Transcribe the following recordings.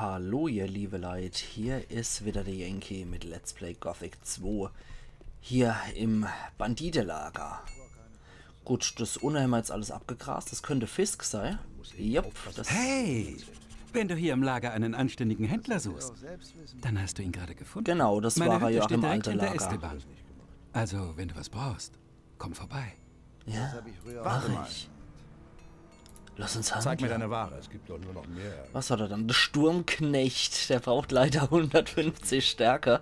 Hallo ihr liebe Leid, hier ist wieder der Yankee mit Let's Play Gothic 2 hier im Banditelager. Gut, das Unheil haben wir jetzt alles abgegrast, das könnte Fisk sein. Jupp, das Hey, wenn du hier im Lager einen anständigen Händler suchst, dann hast du ihn gerade gefunden. Genau, das Meine war er ja auch im alten Lager. Esteban. Also, wenn du was brauchst, komm vorbei. Ja, Warte mach ich. Lass uns handeln. Zeig mir deine Ware. Es gibt doch nur noch mehr. Was hat er dann? Der Sturmknecht, der braucht leider 150 Stärke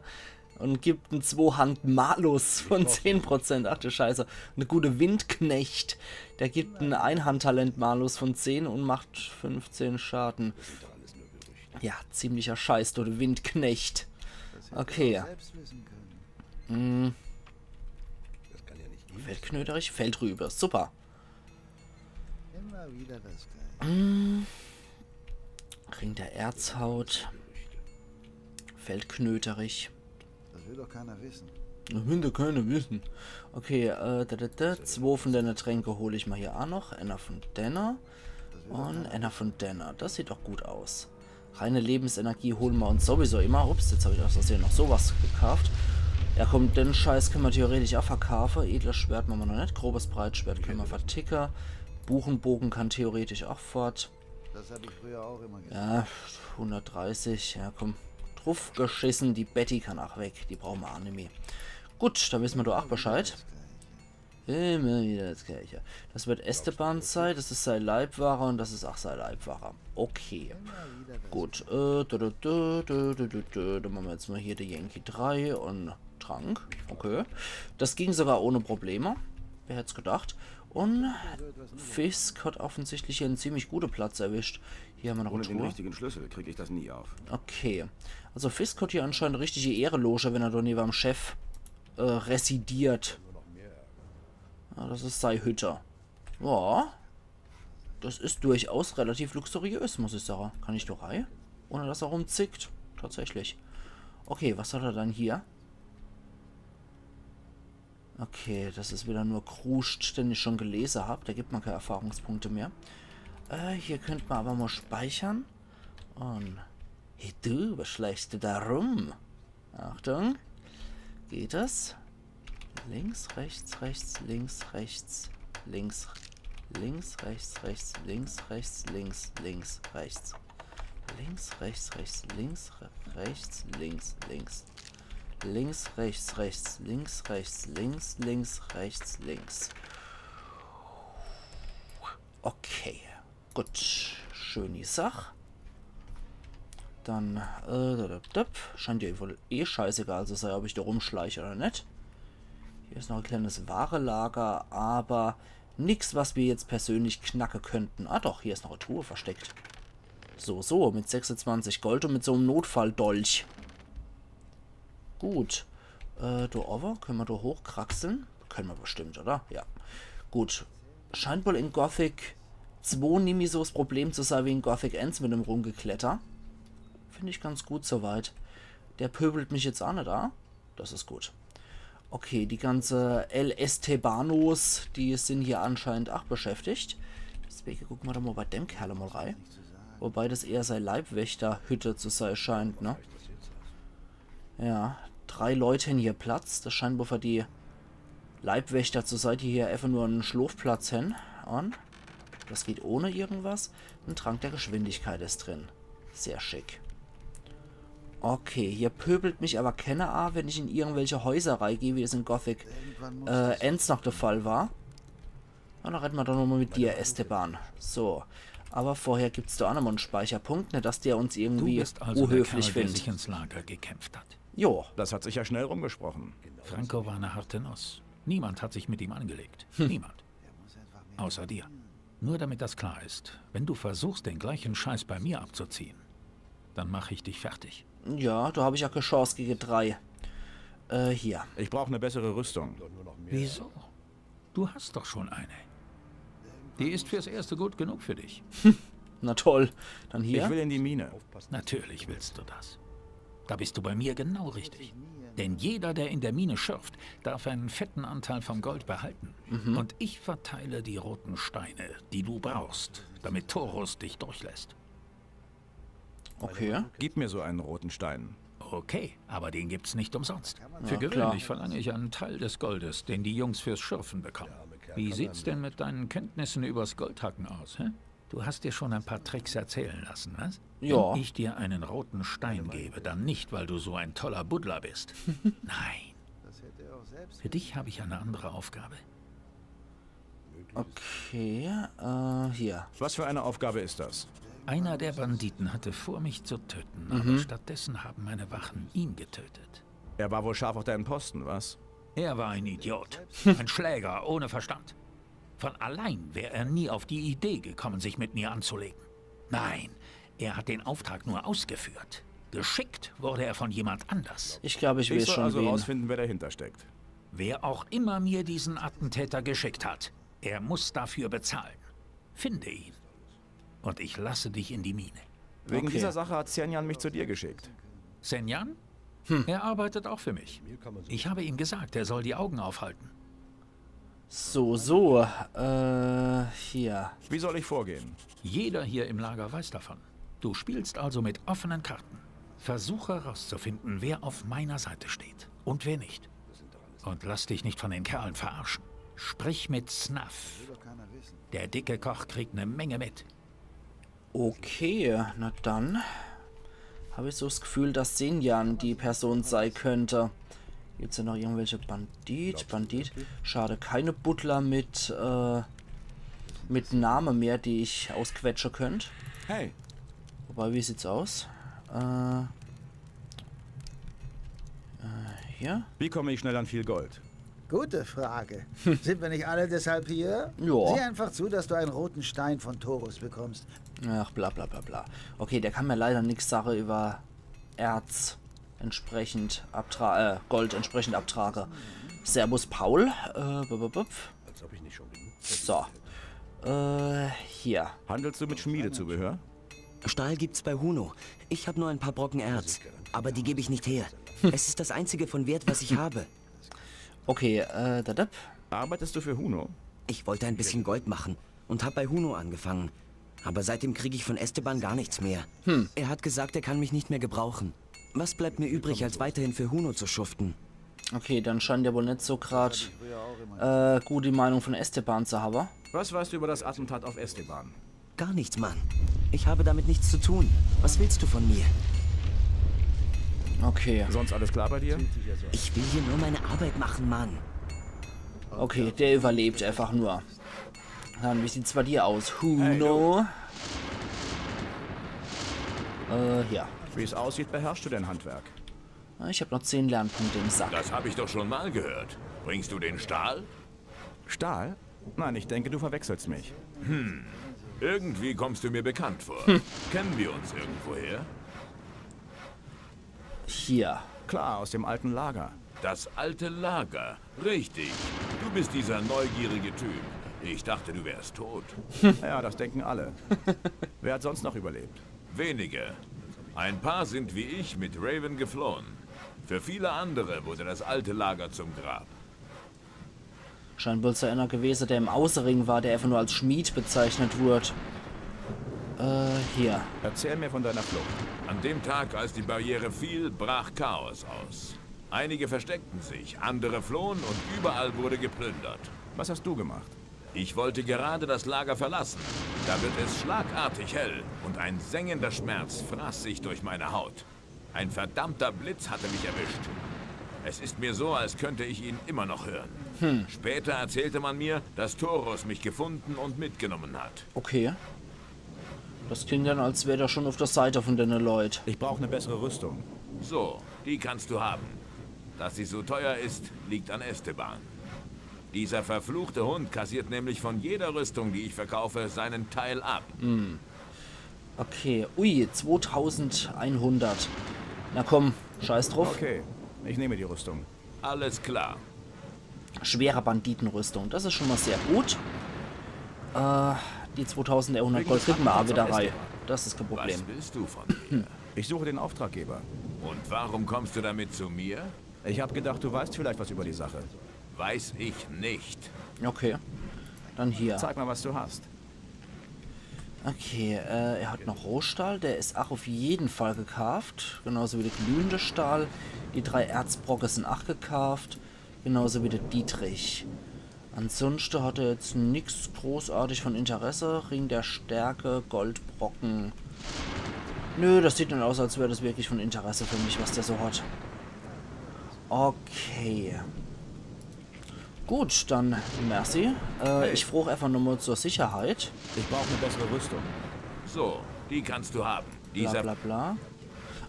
und gibt einen Zweihand Malus von 10%. Ach du Scheiße. Eine gute Windknecht, der gibt einen Einhandtalent Malus von 10 und macht 15 Schaden. Ja, ziemlicher Scheiß, du der Windknecht. Okay. Gehen. Feldknöterich, Feldrübe, super. Immer wieder das Gleiche. Ring der Erzhaut, Feldknöterich. Das will doch keiner wissen. Das will doch keiner wissen. Okay, äh, da, da, da. Zwei von deiner Tränke hole ich mal hier auch noch. Einer von Denner und einer von Denner. Das sieht doch gut aus. Reine Lebensenergie holen wir uns sowieso immer. Ups, jetzt habe ich aus Versehen noch sowas gekauft. Ja komm, den Scheiß können wir theoretisch auch verkaufen. Edles Schwert machen wir noch nicht. Grobes Breitschwert können wir verticken. Buchenbogen kann theoretisch auch fort. Das habe ich früher auch immer gesagt. Ja, 130. Ja, komm. Drauf geschissen. Die Betty kann auch weg. Die brauchen wir auch nicht mehr. Gut, da wissen wir doch auch Bescheid. Immer wieder das Gleiche. Das wird Estebans Zeit. Das ist sein Leibware und das ist auch sein Leibware. Okay. Gut. Äh. Dann machen wir jetzt mal hier die Yankee 3 und Trank. Okay. Das ging sogar ohne Probleme. Wer hätte es gedacht? Und Fisk hat offensichtlich hier einen ziemlich guten Platz erwischt. Hier haben wir noch Ohne eine den Truhe. richtigen Schlüssel kriege ich das nie auf. Okay. Also Fisk hat hier anscheinend richtige Ehreloge, wenn er da neben dem Chef äh, residiert. Ja, das ist sei Hütte. Ja. Das ist durchaus relativ luxuriös, muss ich sagen. Kann ich doch rein? Ohne dass er rumzickt. Tatsächlich. Okay, was hat er dann hier? Okay, das ist wieder nur Kruscht, den ich schon gelesen habe. Da gibt man keine Erfahrungspunkte mehr. Äh, hier könnte man aber mal speichern. Und... Hey du, was schleichst du da rum? Achtung. Geht das? Links, rechts, rechts, links, rechts, links, links, rechts, rechts, links, rechts, links, links, rechts. Links, rechts, rechts, links, re- rechts, links, links. Links, rechts, rechts, links, rechts, links, links, rechts, links. Okay, gut. Schön die Sache. Dann, äh, scheint ja wohl eh scheißegal zu sein, ob ich da rumschleiche oder nicht. Hier ist noch ein kleines Warelager, aber nichts, was wir jetzt persönlich knacken könnten. Ah doch, hier ist noch eine Truhe versteckt. So, so, mit 26 Gold und mit so einem Notfalldolch. Gut. Äh, da over, können wir da hochkraxeln? Können wir bestimmt, oder? Ja. Gut. Scheint wohl in Gothic 2 nie so das Problem zu sein wie in Gothic Ends mit dem Rumgekletter. Finde ich ganz gut soweit. Der pöbelt mich jetzt auch nicht da. Das ist gut. Okay, die ganze El Estebanos, die sind hier anscheinend auch beschäftigt. Deswegen gucken wir da mal bei dem Kerl mal rein. Wobei das eher sein Leibwächterhütte zu sein scheint, ne? Ja, drei Leute in hier Platz. Das scheint wohl für die Leibwächter zur Seite hier einfach nur einen Schlafplatz hin. Und das geht ohne irgendwas. Ein Trank der Geschwindigkeit ist drin. Sehr schick. Okay, hier pöbelt mich aber keine A, wenn ich in irgendwelche Häuser reingehe, wie es in Gothic äh, Ends noch der Fall war. Und dann retten wir doch nochmal mit dir, Esteban. So. Aber vorher gibt es da auch nochmal einen Speicherpunkt, ne, dass der uns Du irgendwie bist also der unhöflich findet. Jo, Das hat sich ja schnell rumgesprochen. Franco war eine harte Nuss. Niemand hat sich mit ihm angelegt. Hm. Niemand. Außer dir. Nur damit das klar ist. Wenn du versuchst, den gleichen Scheiß bei mir abzuziehen, dann mache ich dich fertig. ja, da habe ich auch keine Chance gegen drei. Äh, hier. Ich brauche eine bessere Rüstung. Wieso? Du hast doch schon eine. Die ist fürs Erste gut genug für dich. Na toll. Dann hier. Ich will in die Mine. Natürlich willst du das. Da bist du bei mir genau richtig. Denn jeder, der in der Mine schürft, darf einen fetten Anteil vom Gold behalten. Und ich verteile die roten Steine, die du brauchst, damit Torus dich durchlässt. Okay. Gib mir so einen roten Stein. Okay, aber den gibt's nicht umsonst. Für Ja, gewöhnlich klar. verlange ich einen Teil des Goldes, den die Jungs fürs Schürfen bekommen. Wie sieht's denn mit deinen Kenntnissen übers Goldhacken aus, hä? Du hast dir schon ein paar Tricks erzählen lassen, was? Ja. Wenn ich dir einen roten Stein gebe, dann nicht, weil du so ein toller Buddler bist. Nein. Für dich habe ich eine andere Aufgabe. Okay, äh, hier. Was für eine Aufgabe ist das? Einer der Banditen hatte vor, mich zu töten, Mhm. aber stattdessen haben meine Wachen ihn getötet. Er war wohl scharf auf deinen Posten, was? Er war ein Idiot. Ein Schläger ohne Verstand. Von allein wäre er nie auf die Idee gekommen, sich mit mir anzulegen. Nein, er hat den Auftrag nur ausgeführt. Geschickt wurde er von jemand anders. Ich glaube, ich Ich weiß soll schon also wen. rausfinden, wer dahinter steckt. Wer auch immer mir diesen Attentäter geschickt hat, er muss dafür bezahlen. Finde ihn. Und ich lasse dich in die Mine. Wegen Okay. dieser Sache hat Xianyan mich zu dir geschickt. Senjan? Er arbeitet auch für mich. Ich habe ihm gesagt, er soll die Augen aufhalten. So, so. Äh, hier. Wie soll ich vorgehen? Jeder hier im Lager weiß davon. Du spielst also mit offenen Karten. Versuche herauszufinden, wer auf meiner Seite steht und wer nicht. Und lass dich nicht von den Kerlen verarschen. Sprich mit Snuff. Der dicke Koch kriegt eine Menge mit. Okay, na dann. Habe ich so das Gefühl, dass Senjan die Person sein könnte. Gibt es ja noch irgendwelche Bandit? Bandit? Schade, keine Butler mit, äh, mit Name mehr, die ich ausquetschen könnte. Hey, Wobei, wie sieht's aus? Äh, äh, hier? wie komme ich schnell an viel Gold? Gute Frage. Sind wir nicht alle deshalb hier? Ja. Sieh einfach zu, dass du einen roten Stein von Torus bekommst. Ach, bla bla bla bla. Okay, der kann mir leider nichts Sache über Erz entsprechend abtra äh, Gold entsprechend abtrage. Servus Paul. Äh, bup, bup, bup. So. Äh, hier. Handelst du mit Schmiedezubehör? Stahl gibt's bei Huno. Ich habe nur ein paar Brocken Erz. Aber die gebe ich nicht her. Es ist das einzige von Wert, was ich habe. Okay, äh, dadap. Arbeitest du für Huno? Ich wollte ein bisschen Gold machen und habe bei Huno angefangen. Aber seitdem kriege ich von Esteban gar nichts mehr. Er hat gesagt, er kann mich nicht mehr gebrauchen. Was bleibt mir übrig, als weiterhin für Huno zu schuften? Okay, dann scheint der wohl nicht so gerade äh, gut die Meinung von Esteban zu haben. Was weißt du über das Attentat auf Esteban? Gar nichts, Mann. Ich habe damit nichts zu tun. Was willst du von mir? Okay, Sonst alles klar bei dir? Ich will hier nur meine Arbeit machen, Mann. okay, der überlebt einfach nur. Dann, wie sieht's bei dir aus? Huno. Äh, ja. Wie es aussieht, beherrschst du dein Handwerk. Ich habe noch 10 Lernpunkte im Sack. Das habe ich doch schon mal gehört. Bringst du den Stahl? Stahl? Nein, ich denke, du verwechselst mich. Irgendwie kommst du mir bekannt vor. Kennen wir uns irgendwoher? Hier. Klar, aus dem alten Lager. Das alte Lager. Richtig. Du bist dieser neugierige Typ. Ich dachte, du wärst tot. Ja, das denken alle. Wer hat sonst noch überlebt? Wenige. Ein paar sind wie ich mit Raven geflohen. Für viele andere wurde das alte Lager zum Grab. Scheint wohl zu einer gewesen, der im Außenring war, der einfach nur als Schmied bezeichnet wurde. Äh, hier. Erzähl mir von deiner Flucht. An dem Tag, als die Barriere fiel, brach Chaos aus. Einige versteckten sich, andere flohen und überall wurde geplündert. Was hast du gemacht? Ich wollte gerade das Lager verlassen. Da wird es schlagartig hell und ein sengender Schmerz fraß sich durch meine Haut. Ein verdammter Blitz hatte mich erwischt. Es ist mir so, als könnte ich ihn immer noch hören. Später erzählte man mir, dass Toros mich gefunden und mitgenommen hat. Okay. Das klingt dann, als wäre er schon auf der Seite von den Leuten. Ich brauche eine bessere Rüstung. So, die kannst du haben. Dass sie so teuer ist, liegt an Esteban. Dieser verfluchte Hund kassiert nämlich von jeder Rüstung, die ich verkaufe, seinen Teil ab. Okay. Ui, 2100. Na komm, scheiß drauf. Okay, ich nehme die Rüstung. Alles klar. Schwere Banditenrüstung. Das ist schon mal sehr gut. Äh, die 2100 Gold kriegen wir auch wieder rein. Das ist kein Was Problem. willst du von mir? Ich suche den Auftraggeber. Und warum kommst du damit zu mir? Ich habe gedacht, du weißt vielleicht was über die Sache. Weiß ich nicht. Okay. Dann hier. Zeig mal, was du hast. Okay, äh, er hat noch Rohstahl. Der ist auch auf jeden Fall gekauft. Genauso wie der glühende Stahl. Die drei Erzbrocke sind auch gekauft. Genauso wie der Dietrich. Ansonsten hat er jetzt nichts großartig von Interesse. Ring der Stärke, Goldbrocken. Nö, das sieht dann aus, als wäre das wirklich von Interesse für mich, was der so hat. Okay. Gut, dann merci. Äh, ich frage einfach nur mal zur Sicherheit. Ich brauche eine bessere Rüstung. So, die kannst du haben. Bla Dieser bla bla.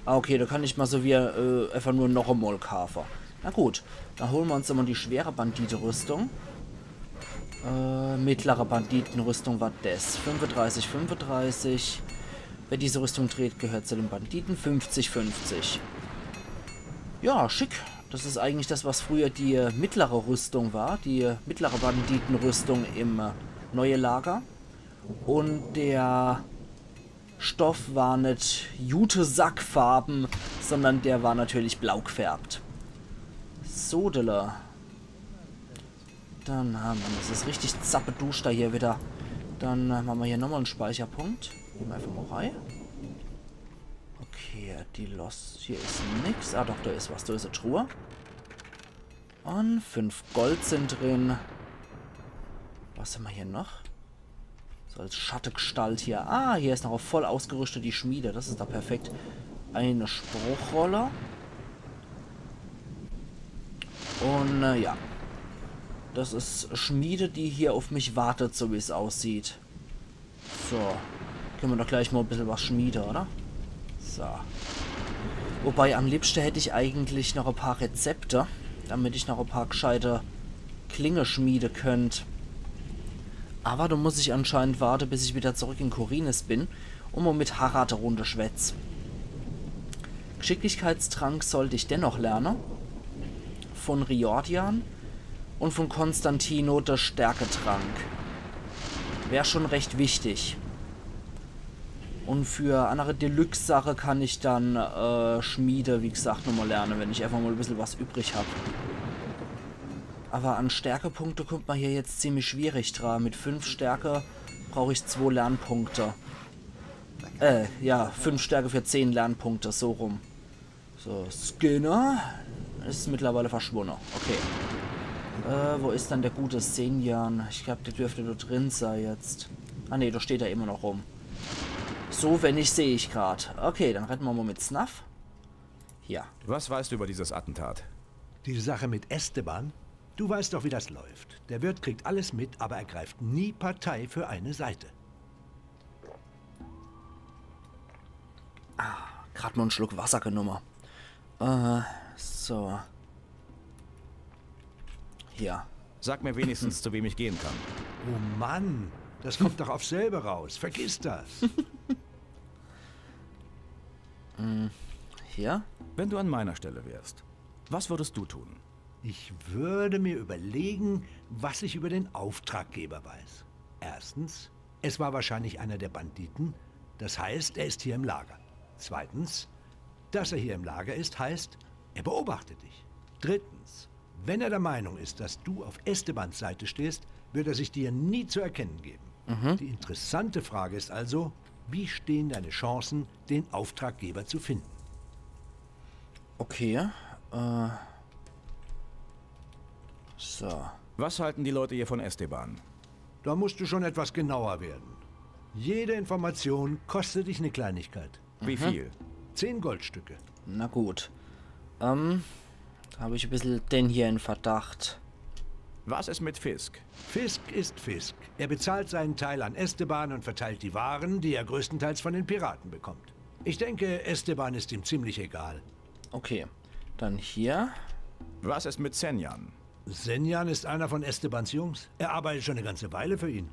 Ah, okay, da kann ich mal so wie äh, einfach nur noch einmal kaufen. Na gut, dann holen wir uns immer die schwere Banditenrüstung. Äh, mittlere Banditenrüstung war das. 35, 35. Wer diese Rüstung trägt, gehört zu den Banditen. 50, 50. Ja, schick. Das ist eigentlich das, was früher die äh, mittlere Rüstung war. Die äh, mittlere Banditenrüstung im äh, neue Lager. Und der Stoff war nicht Jute-Sackfarben, sondern der war natürlich blau gefärbt. Sodele. Dann haben wir, das ist richtig zappeduscht da hier wieder. Dann machen wir hier nochmal einen Speicherpunkt. Nehmen wir einfach mal rein. Okay, die Lost. Hier ist nichts. Ah, doch, da ist was. Da ist eine Truhe. Und fünf Gold sind drin. Was haben wir hier noch? So als Schattengestalt hier. Ah, hier ist noch auf voll ausgerüstet die Schmiede. Das ist da perfekt. Eine Spruchrolle. Und äh, ja. Das ist Schmiede, die hier auf mich wartet, so wie es aussieht. So. Können wir doch gleich mal ein bisschen was schmieden, oder? So. Wobei, am liebsten hätte ich eigentlich noch ein paar Rezepte, damit ich noch ein paar gescheite Klinge schmiede könnte. Aber da muss ich anscheinend warten, bis ich wieder zurück in Korines bin, um mal mit Harad eine Runde schwätz. Geschicklichkeitstrank sollte ich dennoch lernen. Von Riordian und von Konstantino der Stärketrank. Wäre schon recht wichtig. Und für andere Deluxe-Sache kann ich dann äh, Schmiede, wie gesagt, nochmal lernen, wenn ich einfach mal ein bisschen was übrig habe. Aber an Stärkepunkte kommt man hier jetzt ziemlich schwierig dran. Mit 5 Stärke brauche ich 2 Lernpunkte. Äh, ja, 5 Stärke für 10 Lernpunkte, so rum. So, Skinner ist mittlerweile verschwunden. Okay. Äh, wo ist dann der gute Senjan? Ich glaube, der dürfte da drin sein jetzt. Ah ne, da steht er immer noch rum. So, wenn ich sehe ich gerade. Okay, dann retten wir mal mit Snuff. Ja. Was weißt du über dieses Attentat? Die Sache mit Esteban? Du weißt doch, wie das läuft. Der Wirt kriegt alles mit, aber er greift nie Partei für eine Seite. Gerade mal einen Schluck Wasser genommen. Äh, so. Hier. Sag mir wenigstens, zu wem ich gehen kann. Oh Mann, das kommt doch auf selber raus. Vergiss das. Hier? Wenn du an meiner Stelle wärst, was würdest du tun? Ich würde mir überlegen, was ich über den Auftraggeber weiß. Erstens, es war wahrscheinlich einer der Banditen. Das heißt, er ist hier im Lager. Zweitens, dass er hier im Lager ist, heißt, er beobachtet dich. Drittens, wenn er der Meinung ist, dass du auf Estebans Seite stehst, wird er sich dir nie zu erkennen geben. Die interessante Frage ist also, wie stehen deine Chancen, den Auftraggeber zu finden? Okay. Äh. So. Was halten die Leute hier von Esteban? Da musst du schon etwas genauer werden. Jede Information kostet dich eine Kleinigkeit. Wie viel? Zehn Goldstücke. Na gut. Ähm. Da habe ich ein bisschen den hier in Verdacht. Was ist mit Fisk? Fisk ist Fisk. Er bezahlt seinen Teil an Esteban und verteilt die Waren, die er größtenteils von den Piraten bekommt. Ich denke, Esteban ist ihm ziemlich egal. Okay. Dann hier. Was ist mit Senjan? Senjan ist einer von Estebans Jungs. Er arbeitet schon eine ganze Weile für ihn.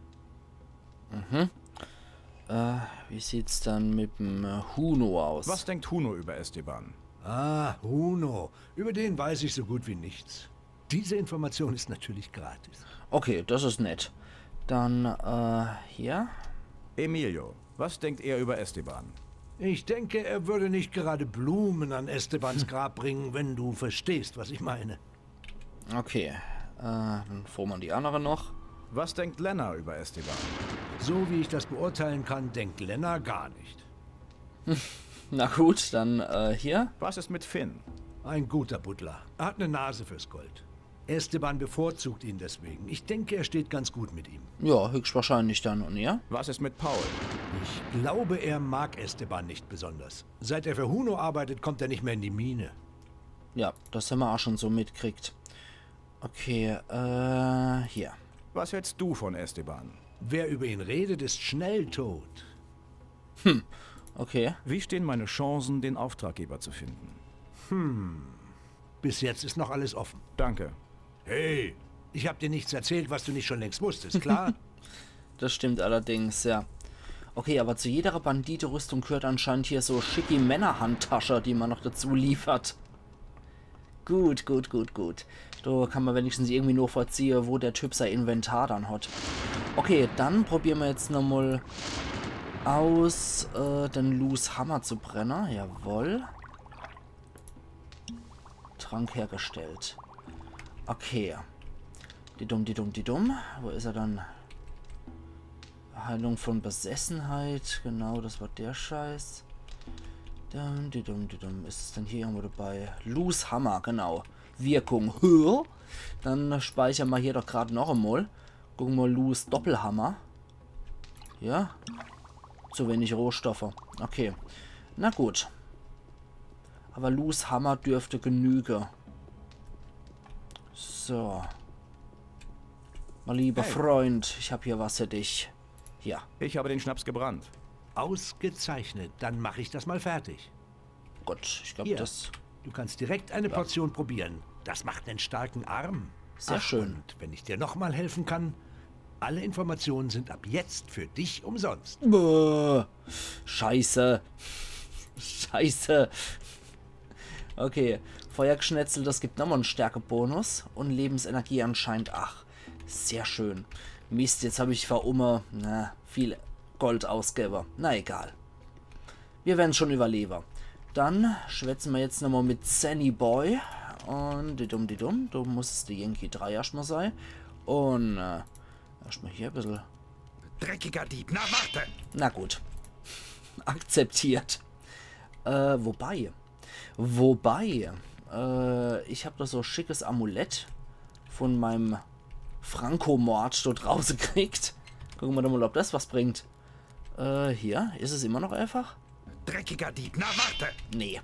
Äh, wie sieht's dann mit dem äh, Huno aus? Was denkt Huno über Esteban? Ah, Huno. Über den weiß ich so gut wie nichts. Diese Information ist natürlich gratis. Okay, das ist nett. Dann, äh, hier. Emilio, was denkt er über Esteban? Ich denke, er würde nicht gerade Blumen an Estebans Grab bringen, wenn du verstehst, was ich meine. Okay. Äh, dann vor man die andere noch. Was denkt Lena über Esteban? So wie ich das beurteilen kann, denkt Lena gar nicht. Na gut, dann äh, hier. Was ist mit Finn? Ein guter Butler. Er hat eine Nase fürs Gold. Esteban bevorzugt ihn deswegen. Ich denke, er steht ganz gut mit ihm. Ja, höchstwahrscheinlich dann. Und ihr? Was ist mit Paul? Ich glaube, er mag Esteban nicht besonders. Seit er für Huno arbeitet, kommt er nicht mehr in die Mine. Ja, das haben wir auch schon so mitkriegt. Okay, äh, hier. Was hältst du von Esteban? Wer über ihn redet, ist schnell tot. Okay. Wie stehen meine Chancen, den Auftraggeber zu finden? Bis jetzt ist noch alles offen. Danke. Hey, ich habe dir nichts erzählt, was du nicht schon längst wusstest, klar? Das stimmt allerdings, ja. Okay, aber zu jeder Bandite-Rüstung gehört anscheinend hier so schicki Männerhandtasche, die man noch dazu liefert. Gut, gut, gut, gut. Da kann man wenigstens irgendwie nur verziehen, wo der Typ sein Inventar dann hat. Okay, dann probieren wir jetzt nochmal aus, äh, den Loose Hammer zu brennen. Jawohl. Trank hergestellt. Okay. Die dumm, die dumm, die dumm. Wo ist er dann? Heilung von Besessenheit. Genau, das war der Scheiß. Dum, die dumm, die dumm. Ist es denn hier irgendwo dabei? Loose Hammer, genau. Wirkung. Dann speichern wir hier doch gerade noch einmal. Gucken wir Loose Doppelhammer. Ja. Zu wenig Rohstoffe. Okay. Na gut. Aber Loose Hammer dürfte genügen. So. Mein lieber Hey. Freund, ich habe hier was für dich. Ja. Ich habe den Schnaps gebrannt. Ausgezeichnet. Dann mache ich das mal fertig. Gott, ich glaube, das Du kannst direkt eine Portion probieren. Das macht einen starken Arm. Sehr schön. Und wenn ich dir nochmal helfen kann, alle Informationen sind ab jetzt für dich umsonst. Bäh. Scheiße. Scheiße. Okay. Feuergeschnetzel, das gibt nochmal einen Stärkebonus. Und Lebensenergie anscheinend 8. Sehr schön. Mist, jetzt habe ich vor Umme na, viel Gold ausgegeben. Na egal. Wir werden schon überleben. Dann schwätzen wir jetzt nochmal mit Sunny Boy. Und die dumm, die dumm. Du musst die Yankee 3 erstmal sein. Und äh, erstmal hier ein bisschen Dreckiger Dieb, na warte! na gut. Akzeptiert. Äh, wobei. Wobei. Äh, ich habe da so ein schickes Amulett von meinem Franco-Mord dort rausgekriegt. Gucken wir doch mal, ob das was bringt. Äh, hier. Ist es immer noch einfach? Dreckiger Dieb, na warte! Nee.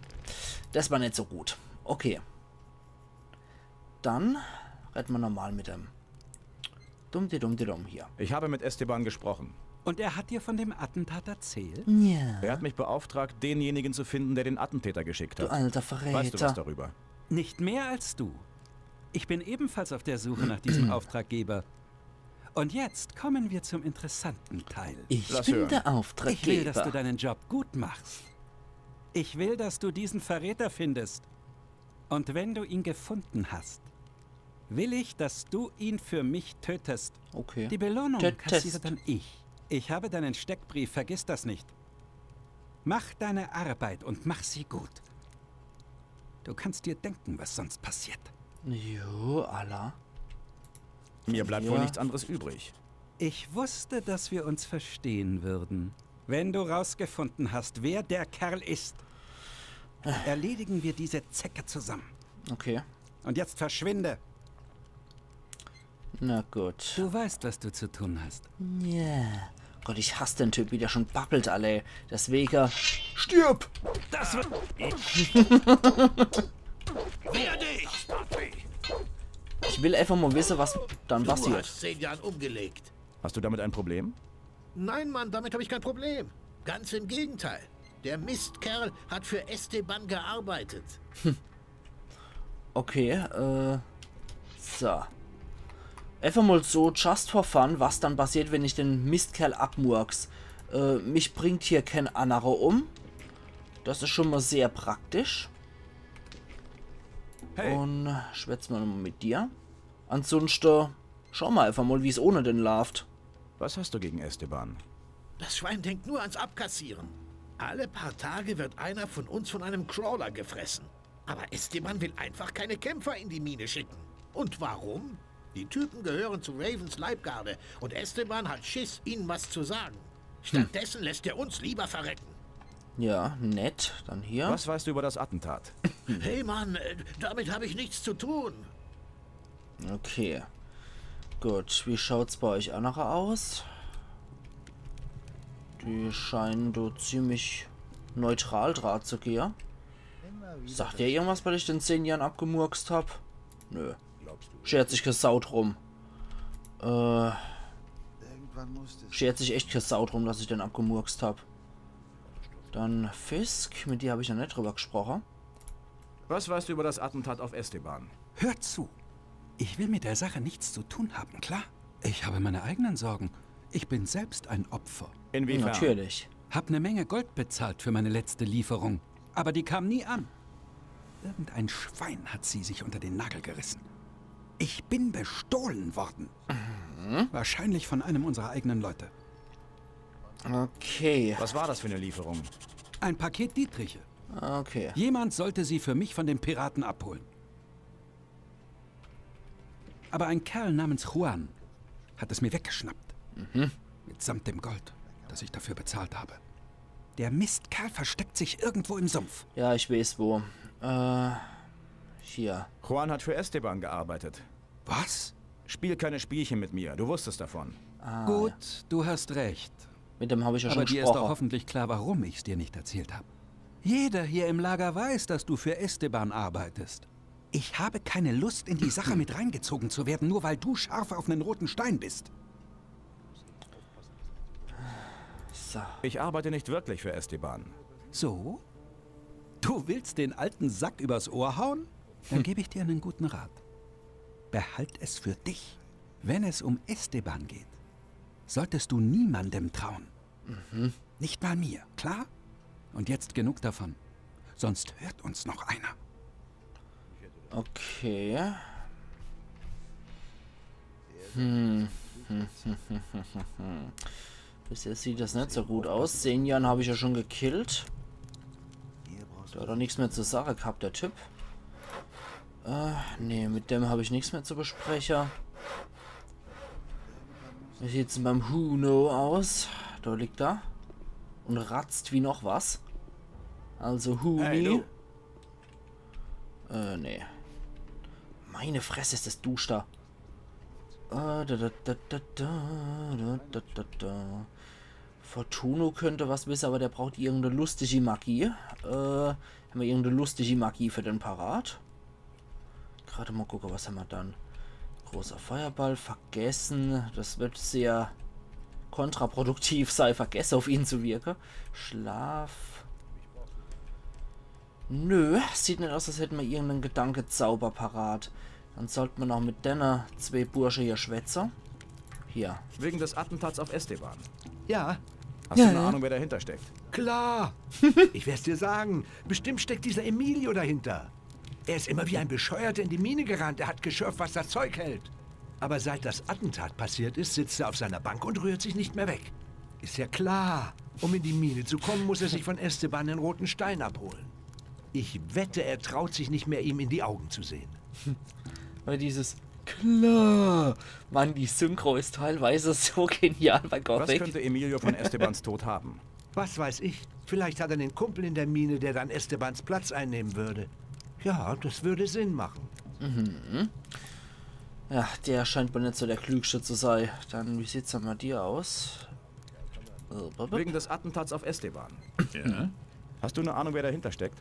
Das war nicht so gut. Okay. Dann retten wir normal mit dem. Dumm, die dumm, die dumm hier. Ich habe mit Esteban gesprochen. Und er hat dir von dem Attentat erzählt? Ja. Er hat mich beauftragt, denjenigen zu finden, der den Attentäter geschickt Du hat. alter Verräter. Weißt du was darüber? Nicht mehr als du. Ich bin ebenfalls auf der Suche nach diesem Auftraggeber. Und jetzt kommen wir zum interessanten Teil. Ich Lass bin hören. der Ich Auftraggeber. will, dass du deinen Job gut machst. Ich will, dass du diesen Verräter findest. Und wenn du ihn gefunden hast, will ich, dass du ihn für mich tötest. Okay. Die Belohnung Tötest. kassiere dann ich. Ich habe deinen Steckbrief, vergiss das nicht. Mach deine Arbeit und mach sie gut. Du kannst dir denken, was sonst passiert. Jo, Allah. Mir bleibt Ja. wohl nichts anderes übrig. Ich wusste, dass wir uns verstehen würden. Wenn du rausgefunden hast, wer der Kerl ist, erledigen wir diese Zecke zusammen. Okay. Und jetzt verschwinde. Na gut. Du weißt, was du zu tun hast. Ja. Gott, ich hasse den Typ, wie der schon babbelt, alle. Deswegen. Stirb! Das wird. Ich will einfach mal wissen, was dann Du passiert. hast zehn Jahren umgelegt. Hast du damit ein Problem? Nein, Mann, damit habe ich kein Problem. Ganz im Gegenteil. Der Mistkerl hat für Esteban gearbeitet. Okay, äh. So. Einfach mal so, just for fun, was dann passiert, wenn ich den Mistkerl abmurks. Äh, mich bringt hier kein anderer um. Das ist schon mal sehr praktisch. Hey. Und schwätzen wir nochmal mit dir. Ansonsten, schau mal einfach mal, wie es ohne den läuft. Was hast du gegen Esteban? Das Schwein denkt nur ans Abkassieren. Alle paar Tage wird einer von uns von einem Crawler gefressen. Aber Esteban will einfach keine Kämpfer in die Mine schicken. Und warum? Die Typen gehören zu Ravens Leibgarde und Esteban hat Schiss, ihnen was zu sagen. Stattdessen lässt er uns lieber verrecken. Ja, nett. Dann hier. Was weißt du über das Attentat? Hey Mann, äh, damit habe ich nichts zu tun. Okay. Gut, wie schaut's bei euch andere aus? Die scheinen du ziemlich neutral draht zu gehen. Sagt ihr irgendwas, weil ich den 10 Jahren abgemurkst hab? Nö. Schert sich gesaut rum. Äh. Schert sich echt gesaut rum, dass ich den abgemurkst hab. Dann Fisk, mit dir habe ich noch nicht drüber gesprochen. Was weißt du über das Attentat auf Esteban? Hört zu. Ich will mit der Sache nichts zu tun haben, klar? Ich habe meine eigenen Sorgen. Ich bin selbst ein Opfer. Inwiefern? Natürlich. Hab eine Menge Gold bezahlt für meine letzte Lieferung. Aber die kam nie an. Irgendein Schwein hat sie sich unter den Nagel gerissen. Ich bin bestohlen worden. Wahrscheinlich von einem unserer eigenen Leute. Okay. Was war das für eine Lieferung? Ein Paket Dietriche. Okay. Jemand sollte sie für mich von den Piraten abholen. Aber ein Kerl namens Juan hat es mir weggeschnappt. Mitsamt dem Gold, das ich dafür bezahlt habe. Der Mistkerl versteckt sich irgendwo im Sumpf. Ja, ich weiß wo. Äh. Hier. Juan hat für Esteban gearbeitet. Was? Spiel keine Spielchen mit mir, du wusstest davon. Gut, du hast recht. Mit dem habe ich ja Aber schon dir ist doch gesprochen. hoffentlich klar, warum ich es dir nicht erzählt habe. Jeder hier im Lager weiß, dass du für Esteban arbeitest. Ich habe keine Lust, in die Sache mit reingezogen zu werden, nur weil du scharf auf einen roten Stein bist. So. Ich arbeite nicht wirklich für Esteban. So? Du willst den alten Sack übers Ohr hauen? Dann gebe ich dir einen guten Rat. Behalt es für dich. Wenn es um Esteban geht, solltest du niemandem trauen. Nicht mal mir, klar? Und jetzt genug davon. Sonst hört uns noch einer. Okay. Hm. Bisher sieht das nicht so gut aus. Zehn Jahren habe ich ja schon gekillt. Der hat doch nichts mehr zur Sache gehabt, der Typ. Äh, nee, mit dem habe ich nichts mehr zu besprechen. Wie sieht's denn beim Huno aus? Da liegt er. Und ratzt wie noch was. Also Huni. Hey. Äh, nee. Meine Fresse ist das Dusch da. Äh, da, da, da, da, da, da, da, da. Fortuno könnte was wissen, aber der braucht irgendeine lustige Magie. Äh, haben wir irgendeine lustige Magie für den Parat? Gerade mal gucken, was haben wir dann? Großer Feuerball, vergessen. Das wird sehr kontraproduktiv sein, vergessen auf ihn zu wirken. Schlaf. Nö, sieht nicht aus, als hätten wir irgendeinen Gedankenzauber parat. Dann sollten wir noch mit deiner zwei Bursche hier schwätzen. Hier. Wegen des Attentats auf Esteban. Ja, Hast Ja, du eine ja. Ahnung, wer dahinter steckt? klar. ich werd's dir sagen. Bestimmt steckt dieser Emilio dahinter. Er ist immer wie ein Bescheuerter in die Mine gerannt. Er hat geschürft, was das Zeug hält. Aber seit das Attentat passiert ist, sitzt er auf seiner Bank und rührt sich nicht mehr weg. Ist ja klar. Um in die Mine zu kommen, muss er sich von Esteban den roten Stein abholen. Ich wette, er traut sich nicht mehr, ihm in die Augen zu sehen. Weil dieses klar. Mann, die Synchro ist teilweise so genial bei Was Gothic. könnte Emilio von Estebans Tod haben? Was weiß ich? Vielleicht hat er einen Kumpel in der Mine, der dann Estebans Platz einnehmen würde. Ja, das würde Sinn machen. Ja, der scheint wohl nicht so der Klügste zu sein. Dann, wie sieht's denn bei dir aus? Äh, Wegen des Attentats auf Esteban. Ja? Hast du eine Ahnung, wer dahinter steckt?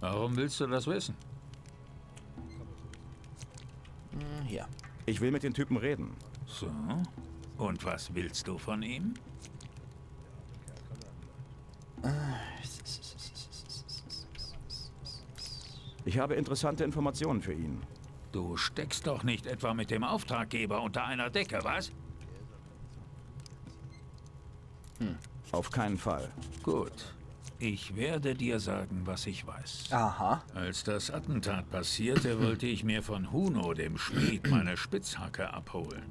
Warum willst du das wissen? Hm, Hier. Ich will mit den Typen reden. So. Und was willst du von ihm? Ich habe interessante Informationen für ihn. Du steckst doch nicht etwa mit dem Auftraggeber unter einer Decke, was? Auf keinen Fall. Gut. Ich werde dir sagen, was ich weiß. Aha. Als das Attentat passierte, wollte ich mir von Huno, dem Schmied, meine Spitzhacke abholen.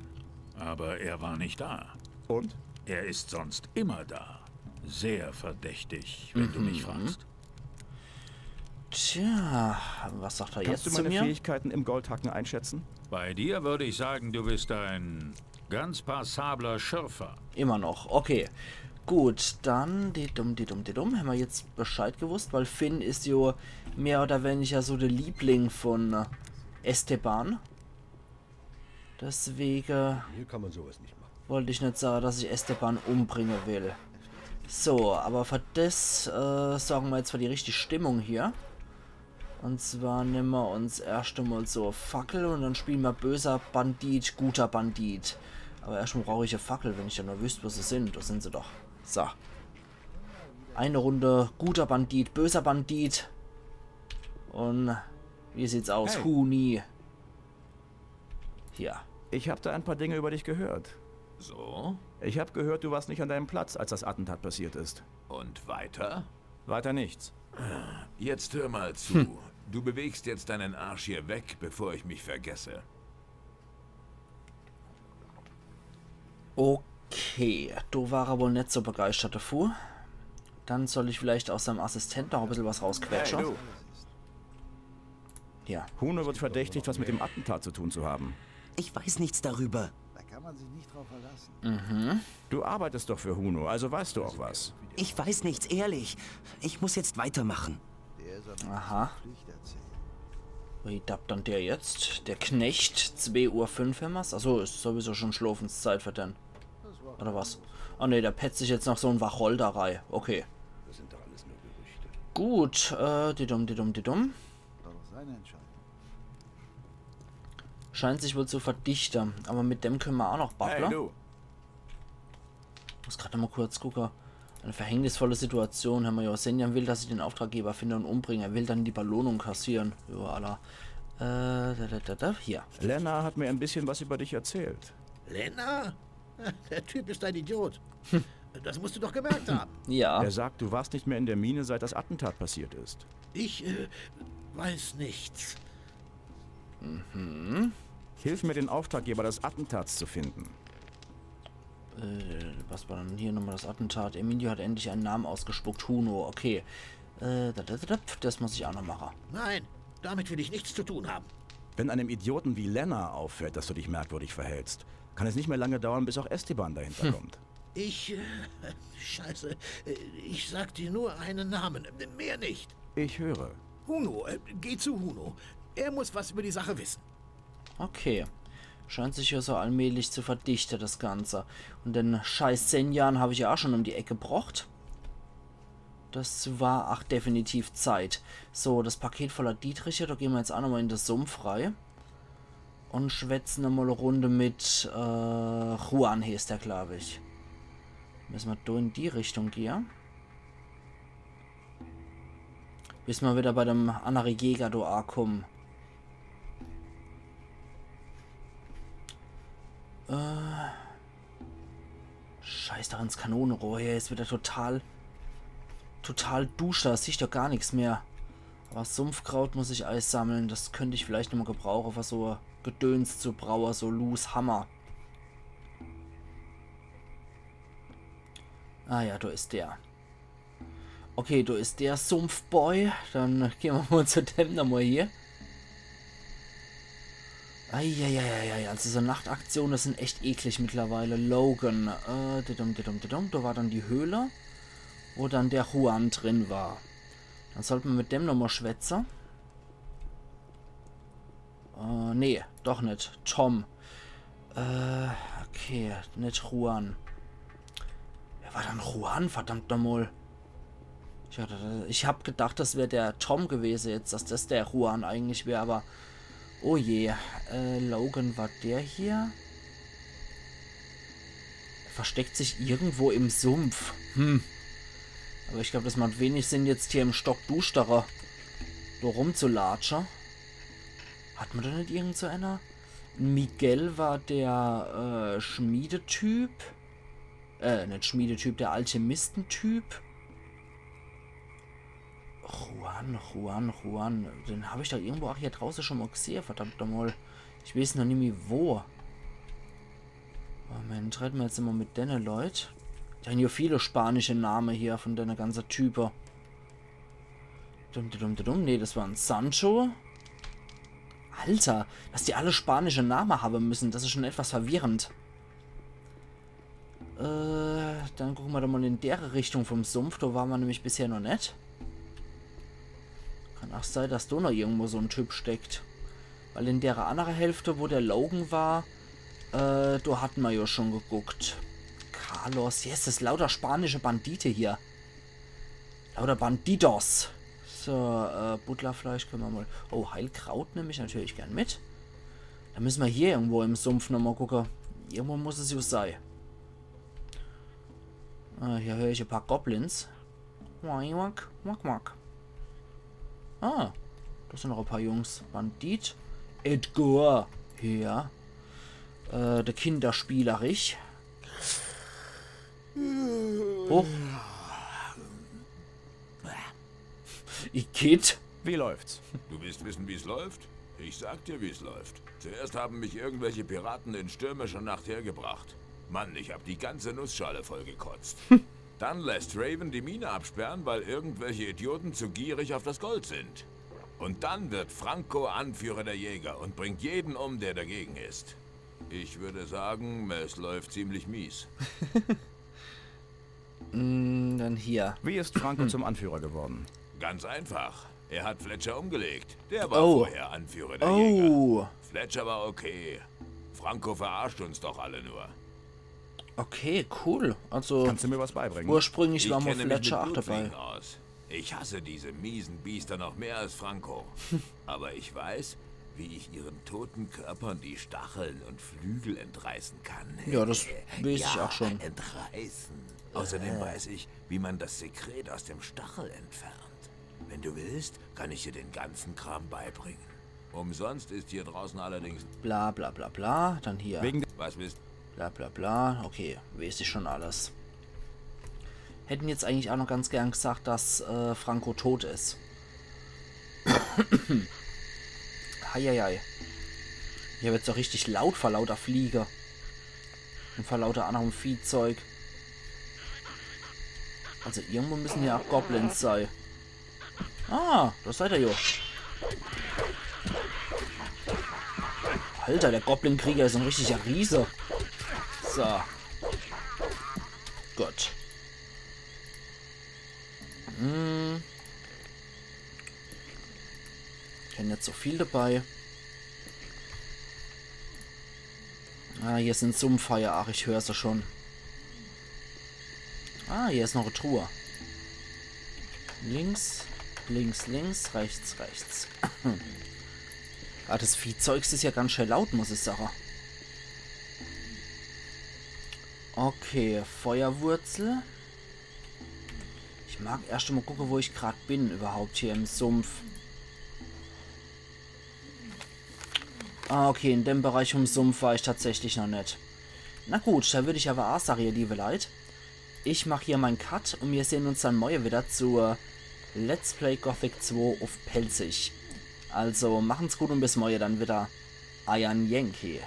Aber er war nicht da. Und? Er ist sonst immer da. Sehr verdächtig, wenn du mich fragst. Tja, was sagt er Kannst jetzt du zu meine mir? Fähigkeiten im Goldhacken einschätzen? Bei dir würde ich sagen, du bist ein ganz passabler Schürfer. Immer noch, okay. Gut, dann die dumm, die dumm, die dumm. Haben wir jetzt Bescheid gewusst, weil Finn ist ja mehr oder weniger so der Liebling von äh, Esteban. Deswegen Hier kann man sowas nicht machen. wollte ich nicht sagen, dass ich Esteban umbringen will. So, aber für das äh, sorgen wir jetzt für die richtige Stimmung hier. Und zwar nehmen wir uns erst einmal so eine Fackel und dann spielen wir böser Bandit, guter Bandit. Aber erstmal brauche ich eine Fackel, wenn ich ja nur wüsste, wo sie sind. Da sind sie doch. So. Eine Runde guter Bandit, böser Bandit. Und wie sieht's aus? Hey. Huni. Hier. Ich habe da ein paar Dinge über dich gehört. So, Ich habe gehört, du warst nicht an deinem Platz, als das Attentat passiert ist. und weiter? Weiter nichts. Jetzt hör mal zu. Du bewegst jetzt deinen Arsch hier weg, bevor ich mich vergesse. Okay, du war er wohl nicht so begeistert davor. Dann soll ich vielleicht aus seinem Assistent noch ein bisschen was rausquetschen. Hey. Ja. Huno wird verdächtigt, was mit dem Attentat zu tun zu haben. Ich weiß nichts darüber. Da kann man sich nicht drauf verlassen. Du arbeitest doch für Huno, also weißt du auch was. Ich weiß nichts, ehrlich. Ich muss jetzt weitermachen. Aha. Wie dappt dann der jetzt? Der Knecht, 2 Uhr 5 Achso, Also ist sowieso schon Schlafenszeit für den. Oder was? Oh ne, der petzt sich jetzt noch so ein Wacholderei. Okay. Das sind doch alles nur Gerüchte. Gut, äh, die dumm, die dumm, die dumm. Scheint sich wohl zu verdichten. Aber mit dem können wir auch noch Hey, babbeln. du. muss gerade mal kurz gucken. Eine verhängnisvolle Situation. Wir ja Senjan will, dass ich den Auftraggeber finde und umbringe. Er will dann die Belohnung kassieren. Ja, Allah. Äh, da, da, da, da. Hier. Lena hat mir ein bisschen was über dich erzählt. Lena? Der Typ ist ein Idiot. Das musst du doch gemerkt haben. Ja. Er sagt, du warst nicht mehr in der Mine, seit das Attentat passiert ist. Ich äh, weiß nichts. Hilf mir, den Auftraggeber des Attentats zu finden. Äh, was war dann hier nochmal das Attentat? Emilio hat endlich einen Namen ausgespuckt. Huno, okay. Äh, da, da, da, da. das muss ich auch noch machen. Nein, damit will ich nichts zu tun haben. Wenn einem Idioten wie Lena auffällt, dass du dich merkwürdig verhältst, kann es nicht mehr lange dauern, bis auch Esteban dahinter kommt. Ich. Äh, scheiße. Äh, Ich sag dir nur einen Namen. Mehr nicht. Ich höre. Huno, äh, geh zu Huno. Er muss was über die Sache wissen. Okay. Scheint sich ja so allmählich zu verdichten, das Ganze. Und den scheiß Senjan habe ich ja auch schon um die Ecke gebracht. Das war ach definitiv Zeit. So, das Paket voller Dietriche, da gehen wir jetzt auch nochmal in das Sumpf rein. Und schwätzen nochmal eine Runde mit äh, Juan hieß der, glaube ich. Müssen wir da in die Richtung gehen. Bis wir wieder bei dem anderen Jäger da ankommen. Scheiß da ins Kanonenrohr. Hier ist wieder total. Total duscht. Da sehe doch gar nichts mehr. Aber Sumpfkraut muss ich Eis sammeln. Das könnte ich vielleicht nochmal gebrauchen. Was so Gedöns zu Brauer. So Loose Hammer. Ah ja, da ist der. Okay, da ist der Sumpfboy. Dann gehen wir mal zu dem nochmal hier. Eieieiei, also so Nachtaktionen, sind echt eklig mittlerweile. Logan, äh, didum, didum, didum, da war dann die Höhle, wo dann der Juan drin war. Dann sollten wir mit dem nochmal schwätzen. Äh, nee, doch nicht. Tom. Äh, okay, nicht Juan. Wer war dann Juan? Verdammt nochmal. Ich, ich hab gedacht, das wäre der Tom gewesen jetzt, dass das der Juan eigentlich wäre, aber... Oh je, äh, Logan war der hier? Er versteckt sich irgendwo im Sumpf. Hm. Aber ich glaube, das macht wenig Sinn, jetzt hier im Stock Dusterer da rumzulatschen. Hat man da nicht irgend so einer? Miguel war der äh, Schmiedetyp. Äh, nicht Schmiedetyp, der Alchemistentyp. Juan, Juan, Juan. Den habe ich da irgendwo auch hier draußen schon mal gesehen, verdammt nochmal. Ich weiß noch nicht mehr wo. Moment, reden wir jetzt immer mit denen Leute. Die haben ja viele spanische Namen hier von deiner ganzen Type. Dum, dum, dum, dum. Nee, das war ein Sancho. Alter, dass die alle spanische Namen haben müssen, das ist schon etwas verwirrend. Äh, dann gucken wir doch mal in der Richtung vom Sumpf. Da waren wir nämlich bisher noch nicht. Kann auch sein, dass da noch irgendwo so ein Typ steckt. Weil in der anderen Hälfte, wo der Logan war, äh, da hatten wir ja schon geguckt. Carlos, yes, das lauter spanische Bandite hier. Lauter Bandidos. So, äh, Butlerfleisch können wir mal... Oh, Heilkraut nehme ich natürlich gern mit. Dann müssen wir hier irgendwo im Sumpf nochmal gucken. Irgendwo muss es ja sein. Ah, hier höre ich ein paar Goblins. Wack, wack, wack. Ah, das sind noch ein paar Jungs. Bandit. Edgar. Ja. Äh, der Kinderspielerich. Hoch. Igitt. Wie läuft's? Du willst wissen, wie es läuft? Ich sag dir, wie es läuft. Zuerst haben mich irgendwelche Piraten in stürmischer Nacht hergebracht. Mann, ich hab die ganze Nussschale vollgekotzt. Dann lässt Raven die Mine absperren, weil irgendwelche Idioten zu gierig auf das Gold sind. Und dann wird Franco Anführer der Jäger und bringt jeden um, der dagegen ist. Ich würde sagen, es läuft ziemlich mies. Mm, dann hier. Wie ist Franco zum Anführer geworden? Ganz einfach. Er hat Fletcher umgelegt. Der war Oh. vorher Anführer der Jäger. Oh. Fletcher war okay. Franco verarscht uns doch alle nur. Okay, cool. Also, Kannst du mir was beibringen? ursprünglich war Fletcher auch mit dabei. Blutfliegen aus. Ich hasse diese miesen Biester noch mehr als Franco. Aber ich weiß, wie ich ihren toten Körpern die Stacheln und Flügel entreißen kann. Ja, das weiß ich ja, auch schon. Entreißen. Außerdem weiß ich, wie man das Sekret aus dem Stachel entfernt. Wenn du willst, kann ich dir den ganzen Kram beibringen. Umsonst ist hier draußen allerdings... Bla bla bla bla. Dann hier. Wegen Was willst Bla bla bla. Okay, weiß ich schon alles. Hätten jetzt eigentlich auch noch ganz gern gesagt, dass äh, Franco tot ist. Heieiei. Hier wird so richtig laut vor lauter Flieger. Und vor lauter anderem Viehzeug. Also irgendwo müssen ja auch Goblins sein. Ah, das seid ihr jo. Alter, der Goblin-Krieger ist ein richtiger Riese. So. Gut. Hm. Kennen jetzt so viel dabei. Ah, hier sind Sumpfeier. Ach, ich höre sie schon. Ah, hier ist noch eine Truhe. Links, links, links, rechts, rechts. ah, das Viehzeugs ist ja ganz schön laut, muss ich sagen. Okay, Feuerwurzel. Ich mag erst mal gucken, wo ich gerade bin, überhaupt hier im Sumpf. Ah, okay, in dem Bereich vom Sumpf war ich tatsächlich noch nicht. Na gut, da würde ich aber auch sagen, ihr liebe Leute. Ich mache hier meinen Cut und wir sehen uns dann morgen wieder zur Let's Play Gothic 2 auf Pelzig. Also machen's gut und bis morgen dann wieder. Ayan Yankee.